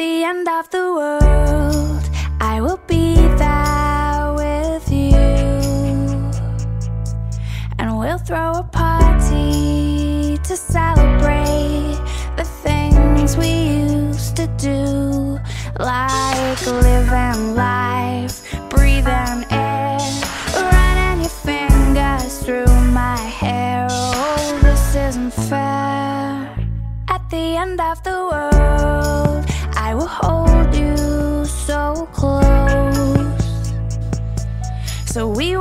the end of the world, I will be there with you. And we'll throw a party to celebrate the things we used to do, like living life, breathing air, running your fingers through my hair. Oh, this isn't fair. At the end of the world. I will hold you so close. So we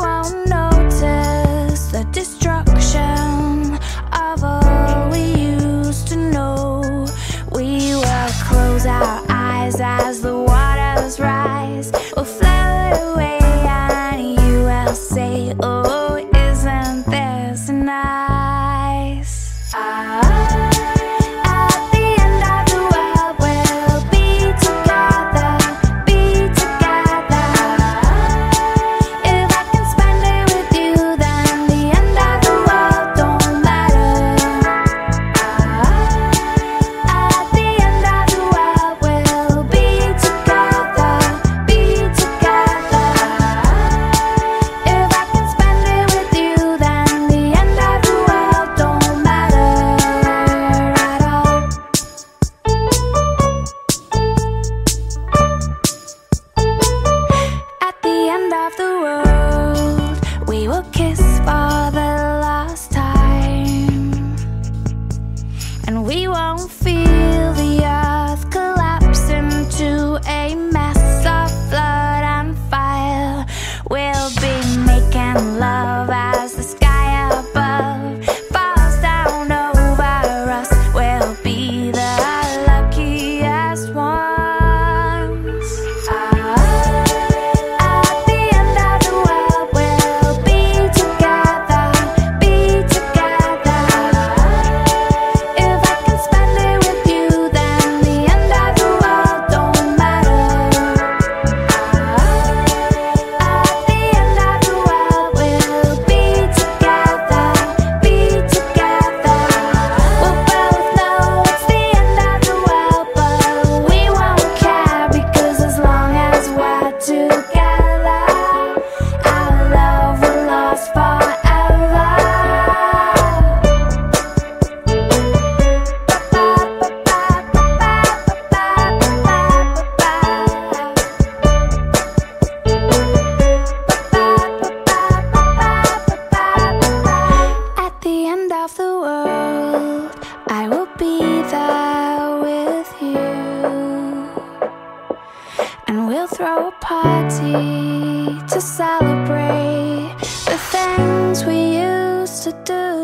a party to celebrate the things we used to do.